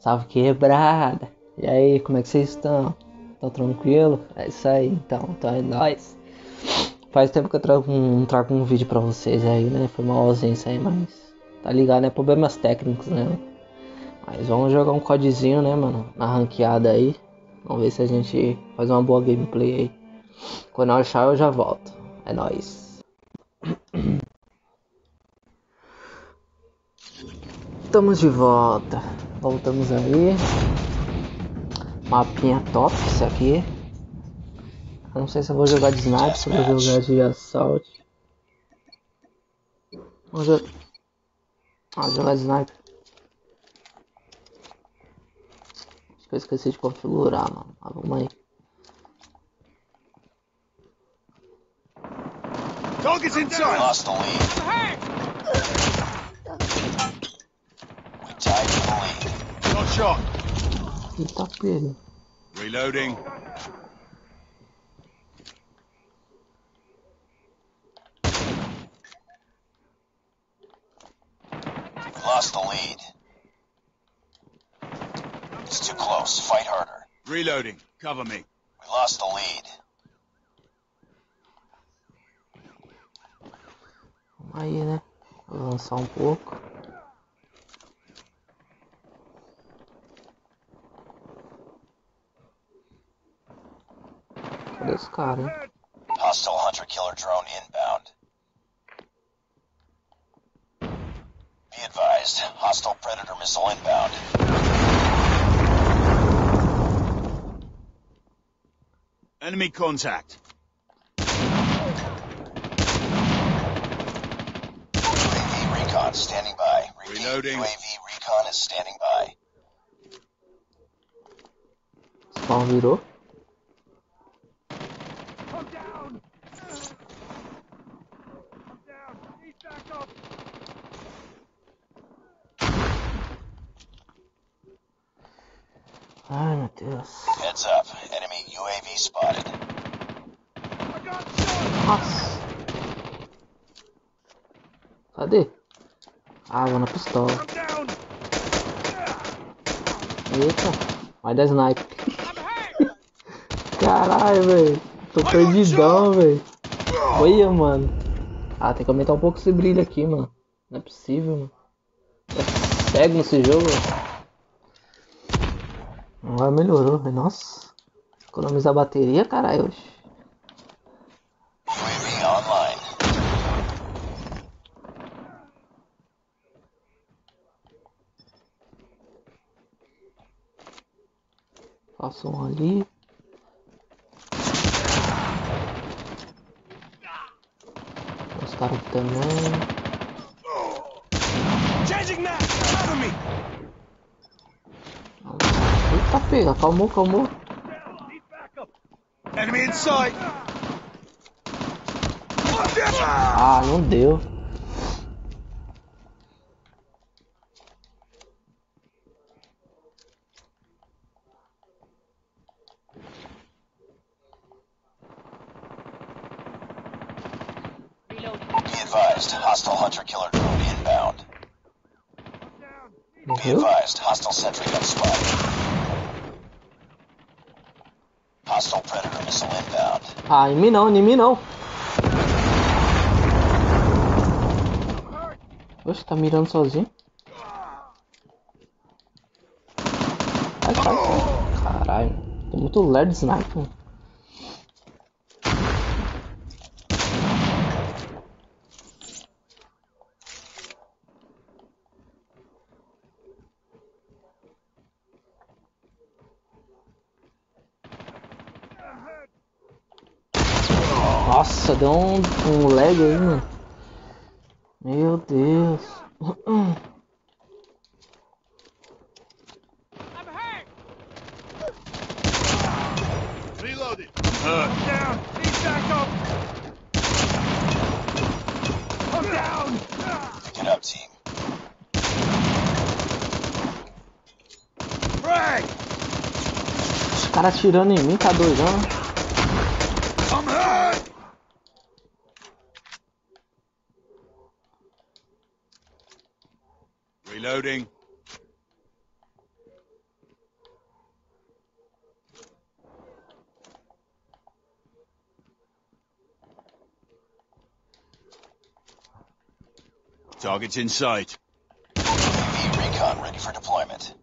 Salve quebrada! E aí, como é que vocês estão? Tão tranquilo? É isso aí, então, então é nóis. Faz tempo que eu trago um, trago um vídeo pra vocês aí, né? Foi uma ausência aí, mas tá ligado, né? Problemas técnicos, né? Mas vamos jogar um codezinho, né, mano? Na ranqueada aí. Vamos ver se a gente faz uma boa gameplay aí. Quando eu achar, eu já volto. É nóis. Estamos de volta. Voltamos aí. Mapinha top isso aqui. Eu não sei se eu vou jogar de sniper, se eu vou jogar de assalto. Vamos jogar. Ah, jogar de sniper. Acho que eu esqueci de configurar, mano. Mas vamos aí. Target's inside! Lost the lead. Lead. Got shot. Eita pega. Reloading. We lost the lead. It's too close. Fight harder. Reloading. Cover me. We lost the lead. Vamos aí, né? Vou avançar um pouco. Cadê os? Hostile hunter killer drone inbound. Be advised. Hostile predator missile inbound. Enemy contact. UAV recon standing by. Repeat, Reloading. UAV recon is standing by. Spawn virou. Ai meu Deus. Heads up. Enemy UAV spotted. Nossa. Cadê? Ah, vou na pistola. Eita. Vai dar sniper. Caralho, velho. Tô perdidão, velho. Olha, mano. Ah, tem que aumentar um pouco esse brilho aqui, mano. Não é possível, mano. É cego nesse jogo, velho. Agora melhorou, velho. Nossa. Economizar bateria, caralho. Faço um ali. Os caras também. Changing. Cover me. Eita pega, calmou, calmou. Enemy in sight. Ah, não deu. Be advised. Hostile hunter killer drone inbound. Be advised. Hostile sentry gun spotted. Ah, em mim não, em mim não. Oxe, tá mirando sozinho. Ai. Caralho, tô muito lerdo sniper. mano. Nossa, deu um, um lag aí, mano. Meu Deus. Down. I'm down. Up, team. Frag. Os caras atirando em mim, tá doidão? Loading. Target's in sight. UAV recon ready for deployment.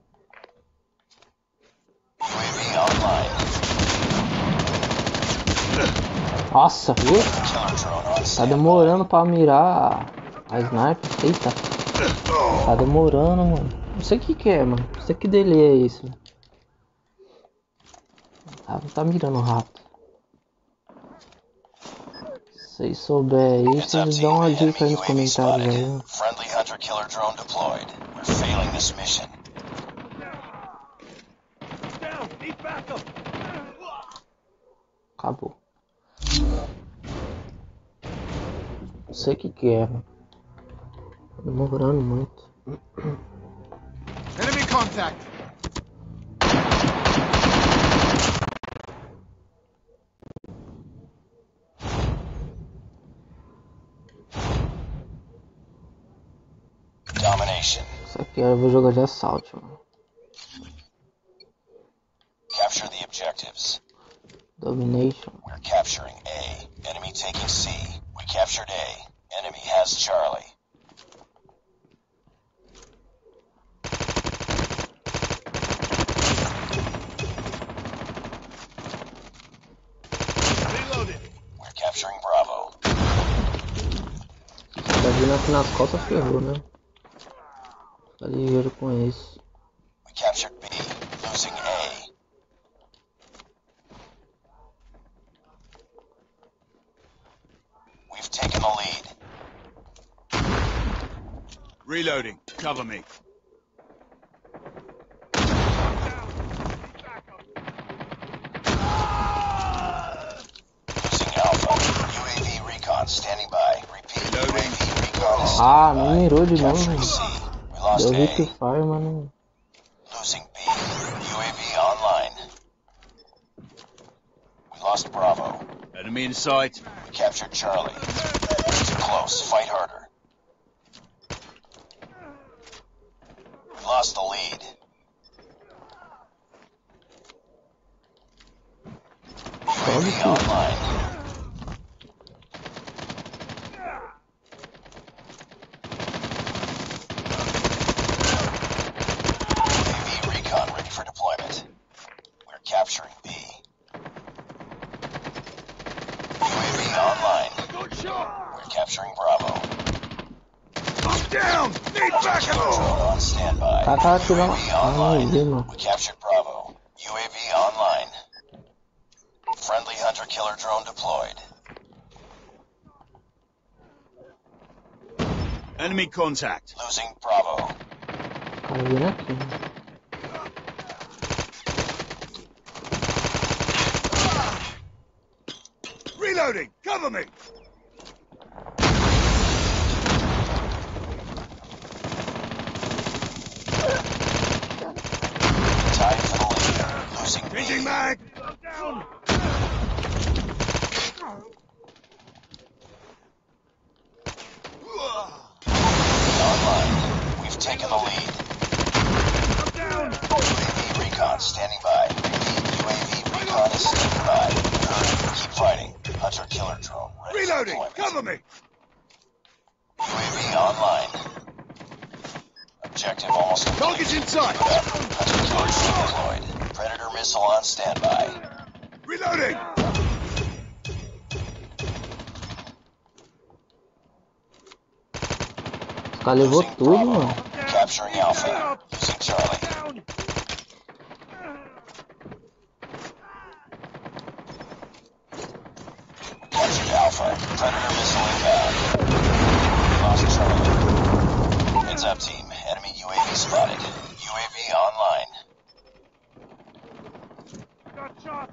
UAV online. Nossa, viu? Tá demorando pra mirar a sniper. Eita. Tá demorando, mano. Não sei o que que é, mano. Não sei que delay é esse, mano. Ah, não tá mirando rápido. Se vocês souberem aí, vocês dão uma dica aí nos comentários aí. spotted. Friendly hunter killer drone deployed. We're failing this mission. Down! Need backup! Acabou. Não sei o que que é, mano. Demorando muito. Enemy contact! Domination. Isso aqui eu vou jogar de assalto, mano. Capture the objectives. Domination. We're capturing A. Enemy taking C. We captured A. Enemy has Charlie. Capturing Bravo. Tá vindo aqui nas costas, ferrou, né? Tá ligeiro com isso. We captured B. Losing A. We've taken the lead. Reloading. Cover me. Losing Alpha. UAV recon standing by. Repeat. Reloading. UAV recon is Ah, não mirou de novo, Capturing We lost Deu hit A. fire, mano. Losing B. UAV online. We lost Bravo. Enemy in sight. We captured Charlie. Too close. Fight harder. We lost the lead. UAV online. back online. We captured Bravo. UAV online. Friendly hunter killer drone deployed. Enemy contact. Losing Bravo. Reloading! Cover me! UAV online. Objective almost complete. Target's in! Hunter killer deployed. Predator missile on standby. Reloading! Os caras levou tudo, mano. Capturing Alpha. Losing Charlie. Captured Alpha. Predator missile inbound. Lost Charlie. Heads up, team. Enemy UAV spotted. UAV online. Got shot!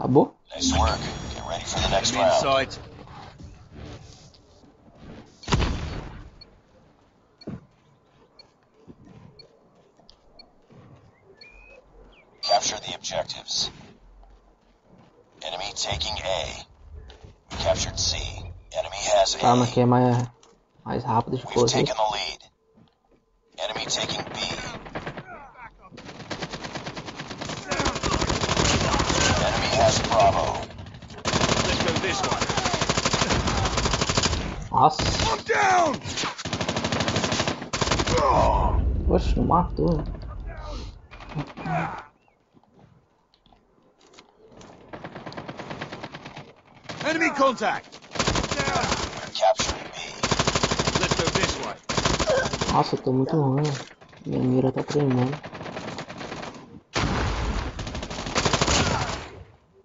Acabou? Nice work. Get ready for the next round. sight. Capture the objectives. Enemy taking A. We captured C. Enemy has Calma A. que é mais, mais rápido de We've correr. taken the lead. Enemy taking B. Enemy has Bravo. This one. Nossa, I'm down! Poxa, não matou. This way. Nossa, eu tô muito ruim. Minha mira tá tremendo.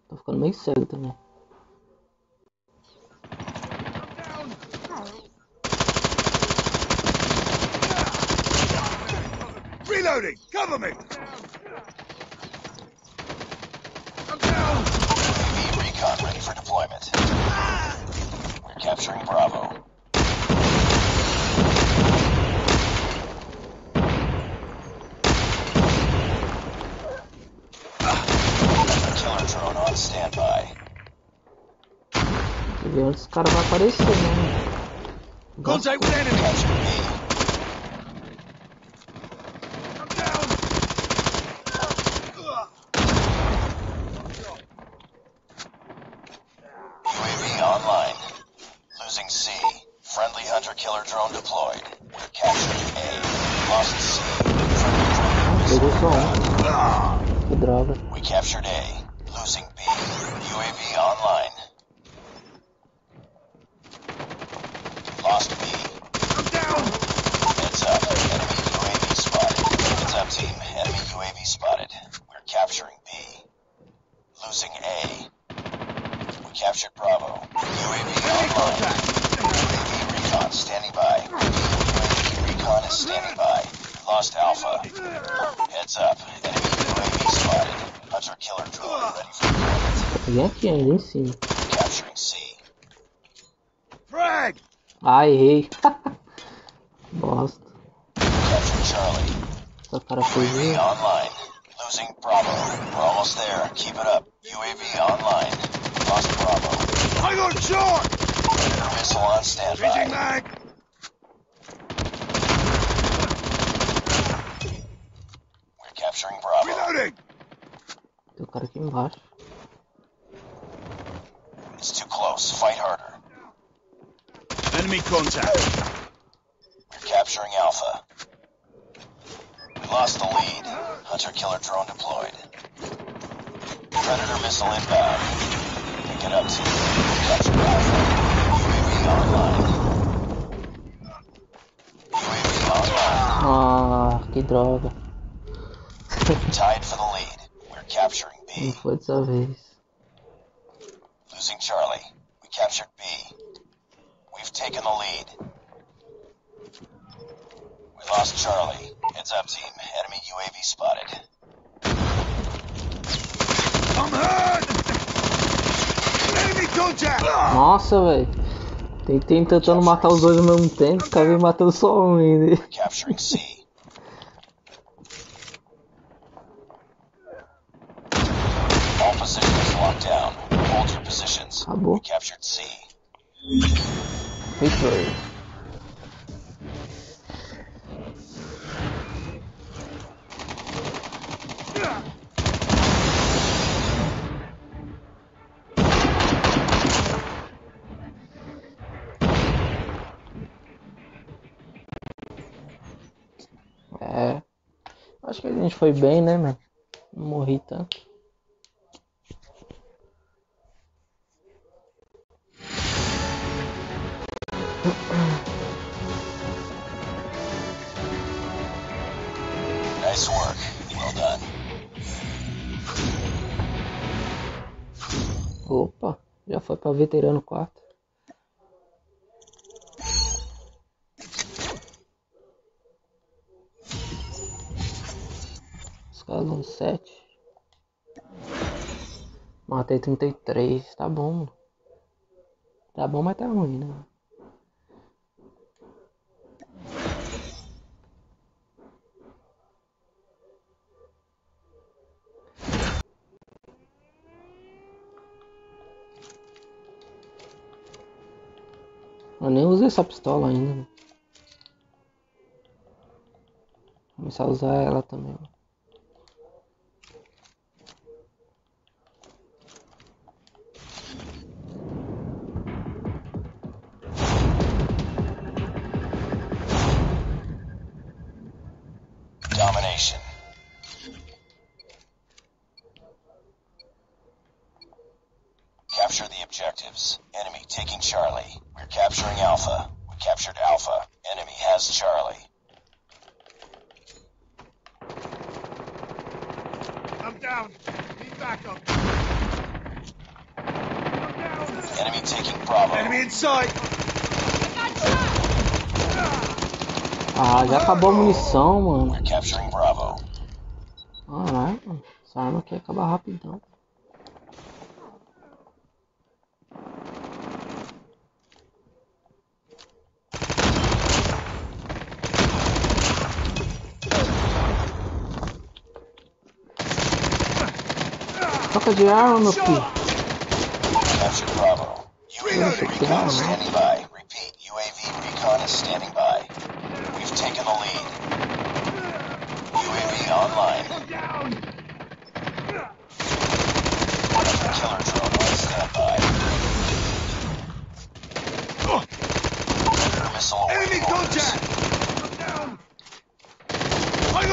Tô ficando meio cego também. Reloading! Cover me! I'm down! UAV recon ready for deployment. We're capturing Bravo. Killer drone on standby. Onde os caras vão aparecer, né? Contact with enemy! Essa cara UAV fugiu. online. Losing Bravo. We're almost there. Keep it up. UAV online. Lost Bravo. I got shot! Predator missile on Changing standby. mag! We're capturing Bravo. Reloading! Tem o cara aqui embaixo. It's too close. Fight harder. Enemy contact! We're capturing Alpha. We lost the lead. Hunter killer drone deployed. Predator missile inbound. Pick it up, team. Capture Alpha. UAV online. UAV online. Ah, que droga. Tied for the lead. We're capturing B. dessa vez. Losing Charlie. We captured B. We've taken the lead. We lost Charlie. Heads up, team. Enemy UAV spotted. I'm hurt! Enemy contact! Nossa, velho. Tentei tentando matar os dois ao mesmo tempo, acabei matando só um ainda. Capturing C. All positions locked down. Hold your positions. Acabou. We captured C. Victory. Acho que a gente foi bem, né, mano? Não morri tanto. Nice work. Well done. Opa, já foi pra veterano 4. Escalão 7. Matei 33, tá bom. Tá bom, mas tá ruim, né? Eu nem usei essa pistola ainda. Vou começar a usar ela também. Capture the objectives. Enemy taking Charlie. We're capturing Alpha. We captured Alpha. Enemy has Charlie. I'm down. Need backup. I'm down. Enemy taking Bravo. Enemy in sight. Ah, já acabou a munição, mano. We're capturing Bravo. Caralho, mano. Essa arma aqui acaba rapidão. Troca de arma, meu filho. Captured Bravo. UAV recon is standing by. Repeat, UAV recon is standing by. We've taken the lead. UAV online. I'm. Killer drone on standby. Missile Enemy contact. I'm down. I.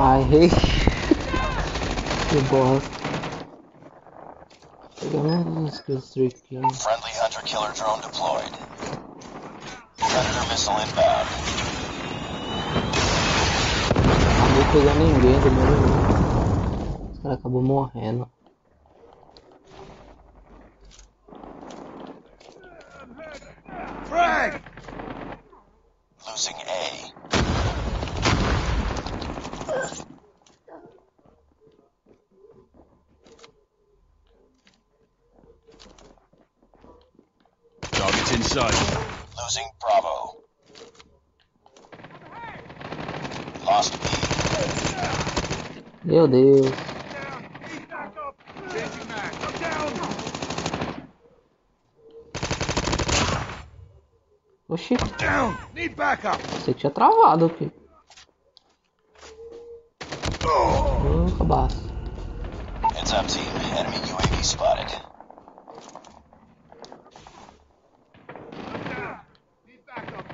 Ai, errei. Que bosta. Skill streak aqui. né? Friendly hunter killer drone deployed. Predator missile inbound. Acabou pegando ninguém do meu. Os caras acabou morrendo. Frag. Losing A. Target's in sight. Losing Bravo. Lost B. Meu Deus. Oxi, você tinha travado aqui. Hum, cabaço. Heads up, team. Enemy UAV spotted. Down. Need backup.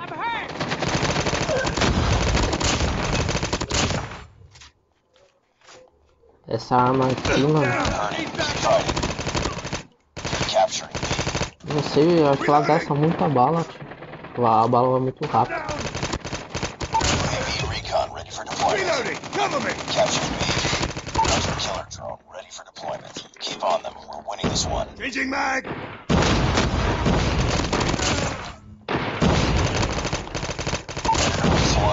I'm ahead. Essa arma aqui, mano. Não sei, eu acho que ela gasta muita bala, tio. A bala vai muito rápido. Down. UAV recon ready for deployment. Reloading. Cover me. Captured B. Hunter killer drone ready for deployment. Keep on them. We're winning this one. Changing mag.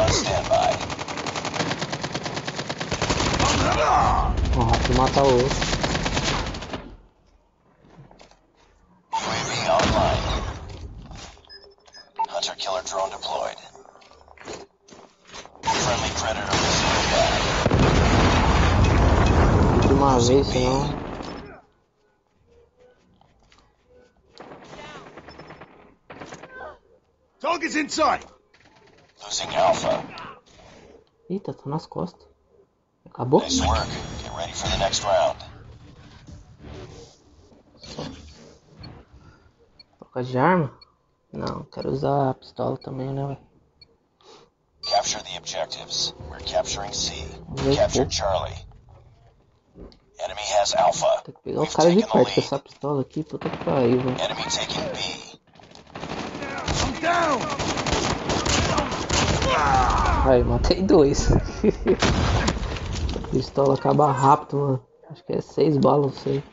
Standby. O outro. UAV online. Hunter killer drone deployed. Friendly predator missile inbound. De uma vez, senão. Target's in sight. Losing Alpha. Eita, tá nas costas. Acabou? Nice work. For the next round. Troca de arma? Não, quero usar a pistola também, né, velho? Capture the objectives. We're capturing C. Ver, Charlie. Enemy has Alpha. Tem que pegar os caras de perto com essa pistola aqui, puta que pariu, velho. Enemy taking B. I'm down. Aí, matei dois. pistola acaba rápido, mano. Acho que é seis balas, não sei.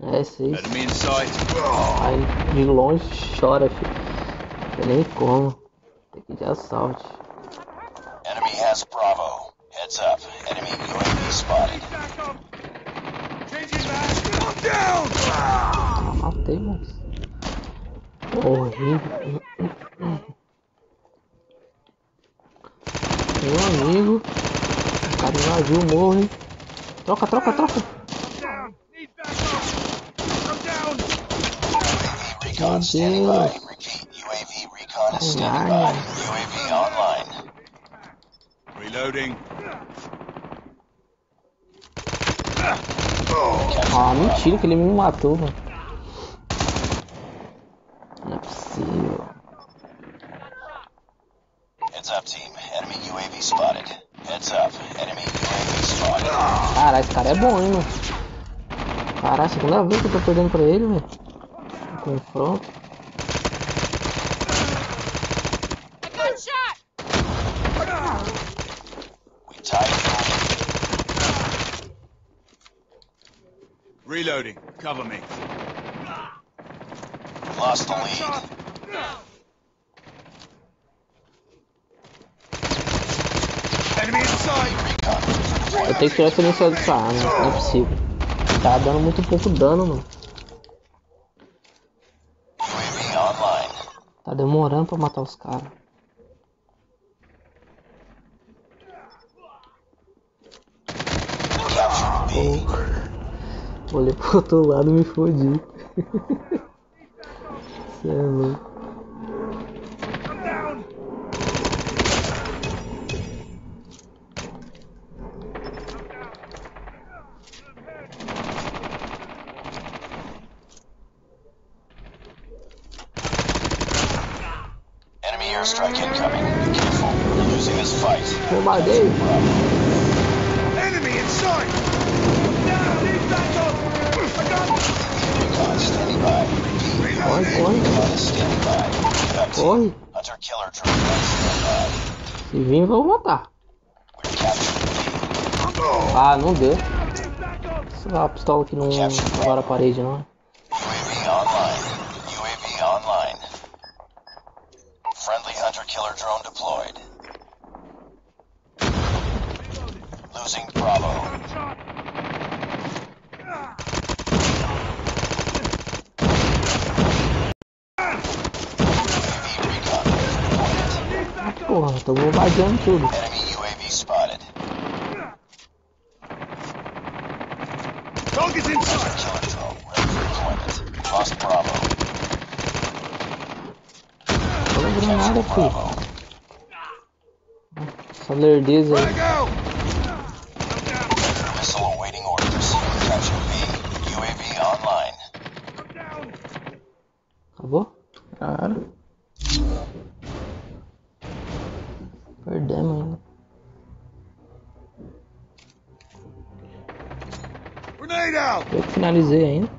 É, seis. Aí de longe chora, filho. Não tem nem como. Tem que ir de assalto. Enemy has Bravo. Heads up. Enemy UAV spotted. Ah, matei, mas. Horrível. Meu amigo. Cara invadiu o morro, hein? Troca, troca, troca. Recon standing by. Repeat. UAV recon is standing by. UAV online. Reloading. Ah, mentira que ele me matou, mano. Não é possível. Heads up, team. Enemy UAV spotted. Heads up. Enemy UAV spotted. Caralho, esse cara é bom, hein, mano. Caralho, segunda vez que eu tô perdendo pra ele, velho. Confronto. Reloading. Cover me. Lost the lead. Enemy inside! Tenho que tirar essa silenciador dessa arma, não é possível. Tá dando muito pouco dano, mano. Tá demorando pra matar os caras. Olhei pro outro lado e me fodi. Cê é louco. Airstrike incoming. Be careful. We're losing this fight. Bombardei. Enemy inside! Down! Need backup! I got Recon standing by. Corre, corre, Recon is standing by. Head up, team. corre. Hunter killer drone on standby. Se vir, vão matar. Ah, não deu. Essa pistola aqui não agora a parede, não. UAV I don't kill. Enemy UAV spotted. Dog is inside. Killer drone ready for deployment. Lost Bravo. Capture Solar diesel. Missile awaiting orders. Capture Out! Eu finalizei ainda.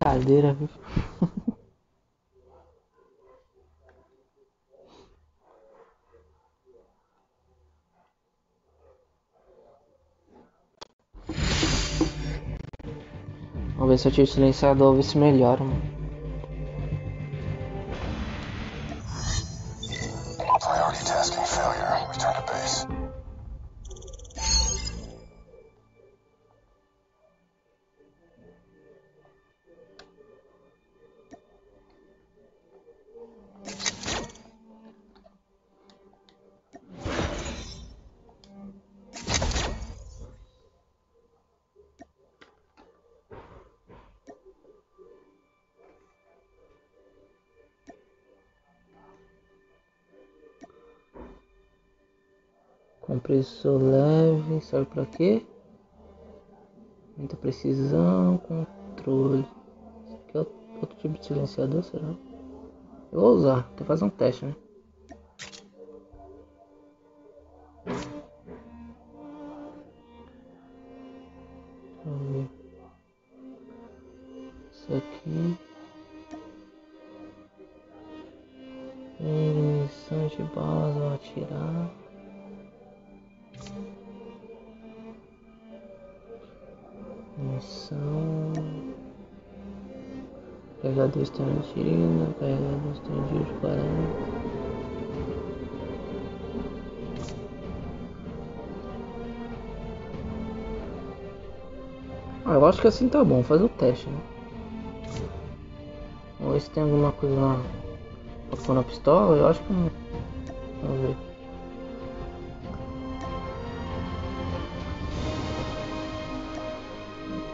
Brincadeira, viu? Vamos ver se eu tiro o silenciador, ver se melhora, mano. Priority Compressor leve, serve pra quê? Muita precisão, controle. Esse aqui é outro tipo de silenciador, será? Eu vou usar, que fazer um teste, né? Que assim tá bom, faz o teste, né? Vamos ver se tem alguma coisa na. pôr na pistola, eu acho que não. Vamos ver.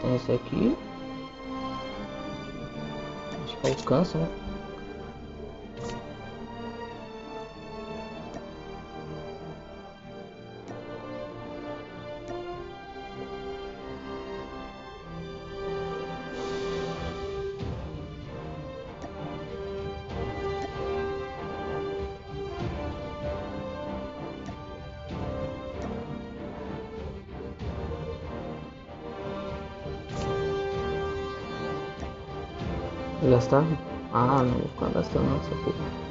Tem esse aqui. Acho que alcança, né? Gastar? Ah, não vou ficar gastando essa porra.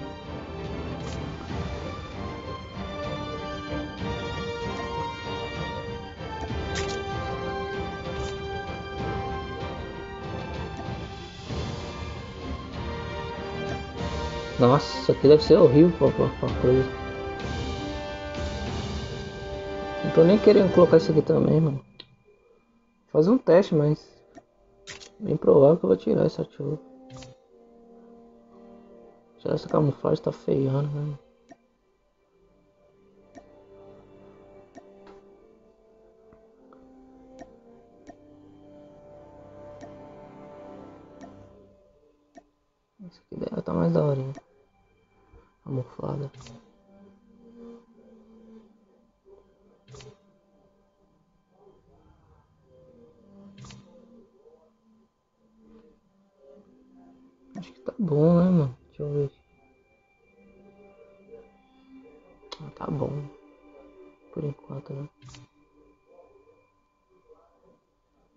Nossa, isso aqui deve ser horrível pra, pra, pra coisa. Não tô nem querendo colocar isso aqui também, mano. Fazer um teste, mas. Bem provável que eu vou tirar esse ativo. Já essa camuflagem tá feiando, né? Esse aqui deve tá mais da hora. Camuflada. Acho que tá bom, né, mano? Deixa eu ver. Ah, tá bom. Por enquanto, né?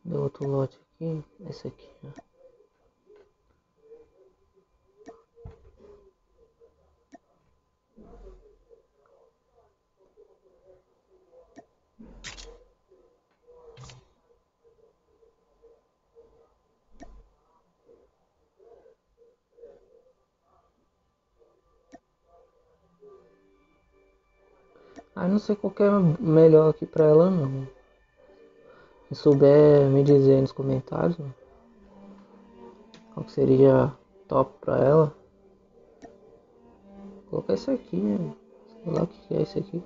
Deu outro lote aqui. Esse aqui, ó. Ah, não sei qual que é melhor aqui pra ela não. Se souber me dizer nos comentários né? qual que seria top pra ela. Vou colocar esse aqui, né? Sei lá o que é esse aqui.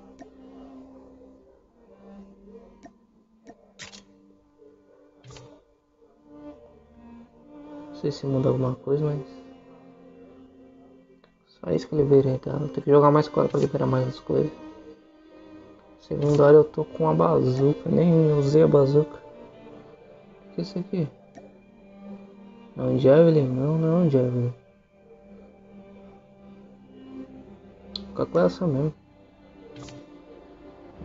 Não sei se muda alguma coisa, mas. Só isso que eu liberei, tá? Vou ter que jogar mais coisa pra liberar mais as coisas. Segundo área eu tô com a bazuca, nem usei a bazuca. O que é isso aqui? É um Javelin? Não, não é um Javelin. Fica com essa mesmo.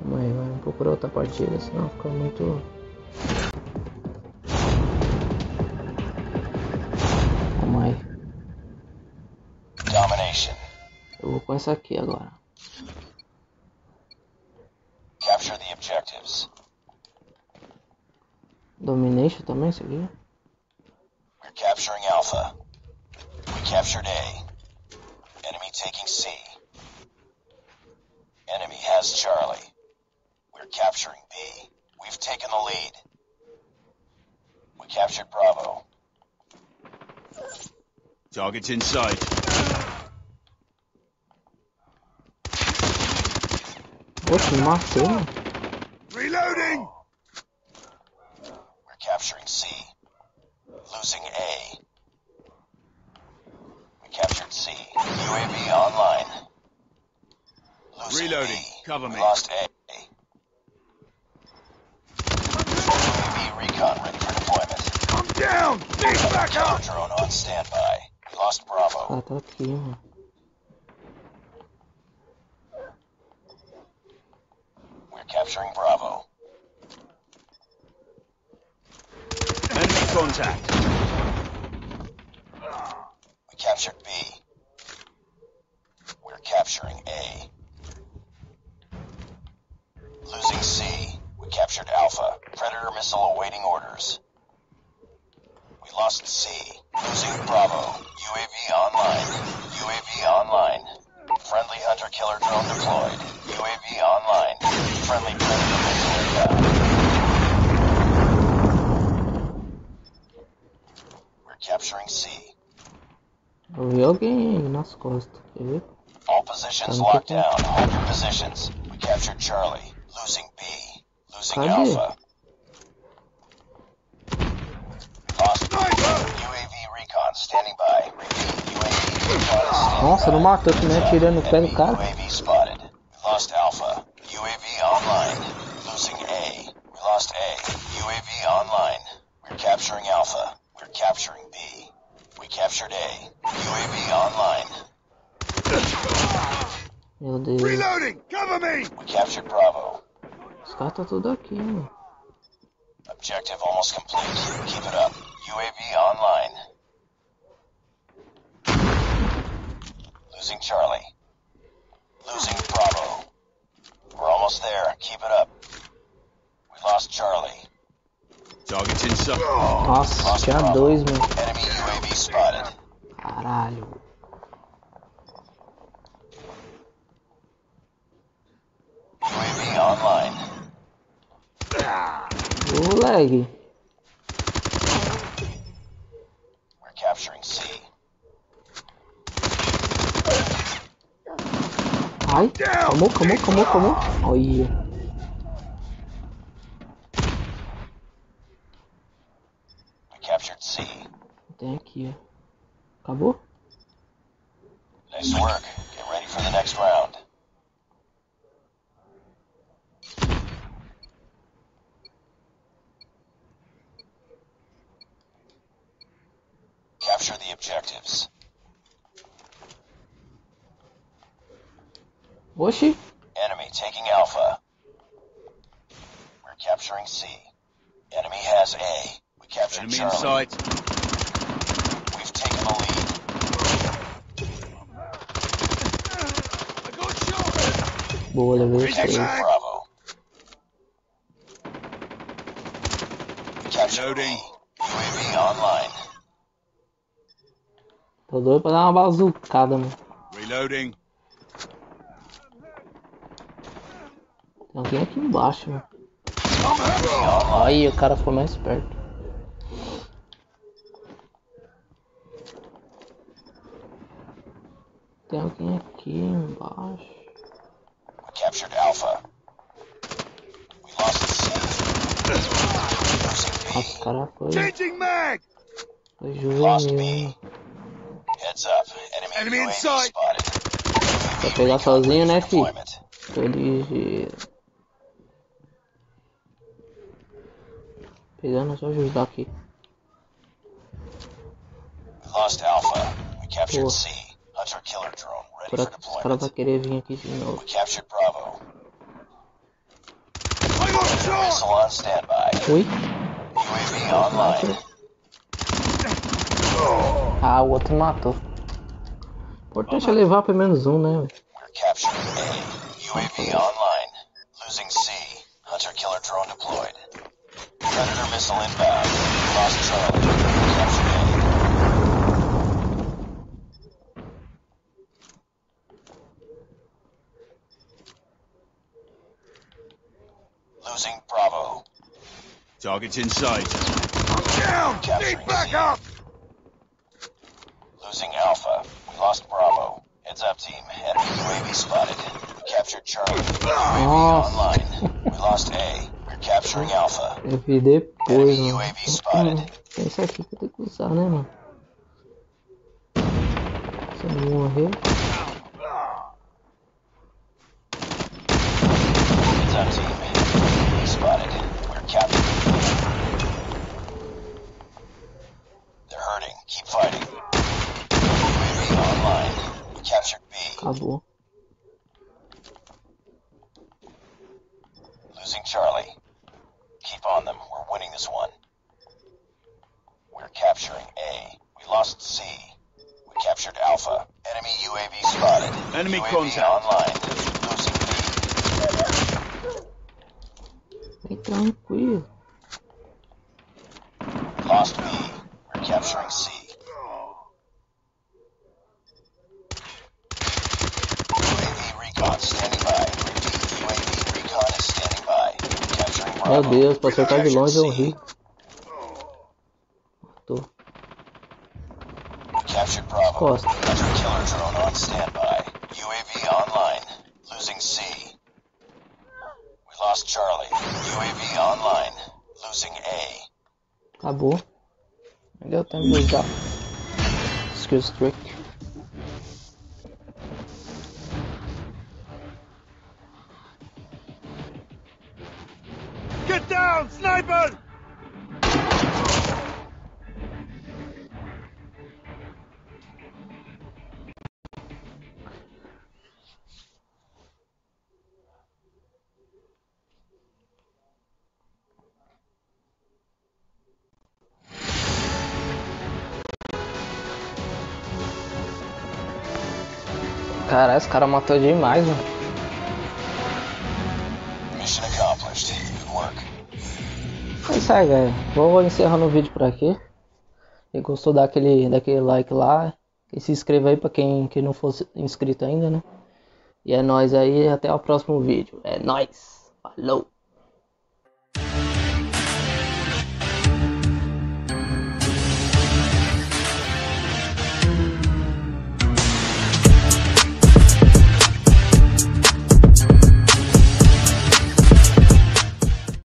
Vamos aí, vamos procurar outra partida, senão fica muito. Vamos aí. Domination. Eu vou com essa aqui agora. Domination também, isso aqui? We're capturing Alpha. We captured A. Enemy taking C. Enemy has Charlie. We're capturing B. We've taken the lead. We captured Bravo. Target's inside. Oxe, matou. Reloading! We're capturing C. Losing A. We captured C. UAV online. Losing Reloading. B. Cover We me. lost A. UAV recon ready for deployment. I'm down! Need back Killer up! drone on standby. We lost Bravo. Tá aqui. We're capturing Bravo. Enemy contact. We captured B. We're capturing A. Losing C. We captured Alpha. Predator missile awaiting orders. We lost C. Losing Bravo. UAV online. UAV online. Friendly hunter killer drone deployed. UAV online. Friendly predator missile inbound. We're capturing C. Alguém nas costas, quer ver? All positions locked down. Hold your positions. We captured Charlie. Losing B. Losing Cadê? Alpha. Lost B. UAV recon standing by. Repeat. UAV recon is standing Nossa, não matou, que nem atirando no pé do cara. UAV spotted. We lost Alpha. UAV online. Losing A. We lost A. UAV online. We're capturing Alpha. We're capturing captured A. UAV online. Meu Deus. Reloading! Cover me! We captured Bravo. Os caras tá tudo aqui, mano. Objective almost complete. Keep it up. UAV online. Losing Charlie. Losing Bravo. We're almost there. Keep it up. We lost Charlie. Target's inside. Nossa, tinha dois, mano. Enemy UAV spotted. Caralho. We're capturing. Ai, calmou, calmou, calmou. Olha. We captured aqui, ó. Acabou? Nice work. Get ready for the next round. Capture the objectives. Oxi. Enemy taking Alpha. We're capturing C. Enemy has A. We captured Enemy in sight. Boa, levei os três. UAV online. Tô doido pra dar uma bazucada, mano. Reloading. Tem alguém aqui embaixo, mano. Aí, o cara foi mais perto. Tem alguém aqui embaixo. We captured Alpha. We lost cara foi, Changing mag. foi Lost juvenil. Heads up. Enemy, Enemy in UAV sight. spotted. Vai pegar sozinho, né, fi? Tô ligeiro. Pegando só ajudar aqui. We lost Alpha. We captured Pô. C. Hunter killer drone ready Será for que os caras deployment. vão querer vir aqui de novo? We captured Bravo. I got shot. Missile on standby. Ui? UAV online. Ah, o outro matou. Importante é levar pelo menos um, né? velho? We're capturing A. UAV online. Losing C. Hunter killer drone deployed. Predator missile inbound. We lost Charlie. We captured A. Losing Bravo. Target's in sight. Down. Need backup. Losing Alpha. We lost Bravo. Heads up, team. Enemy UAV spotted. We captured Charlie. Ah! UAV online. We lost A. We're capturing Alpha. Eu depois, Enemy. UAV spotted. Hum, aqui que eu tenho que usar, né, mano? Se eu não morrer. Heads up, team. UAV spotted. We're capturing. They're hurting. Keep fighting. UAV online. We captured B. Acabou. Losing Charlie. Keep on them. We're winning this one. We're capturing A. We lost C. We captured Alpha. Enemy UAV spotted. Enemy UAV contact. online. Losing Bem tranquilo. Lost B. We're capturing C. UAV recon standing by. UAV recon is standing by. Capturing Meu. Deus, pra acertar de longe é C. horrível. Tô. We captured Bravo. Hunter killer drone on standby. UAV lost Charlie. UAV online. Losing A. Acabou. Não deu tempo de usar. Skill streak. Caralho, esse cara matou demais, mano. É isso aí, galera. Vou encerrando o vídeo por aqui. Se gostou, dá aquele, daquele like lá. E se inscreva aí pra quem, quem não fosse inscrito ainda, né? E é nóis aí, até o próximo vídeo. É nóis. Falou!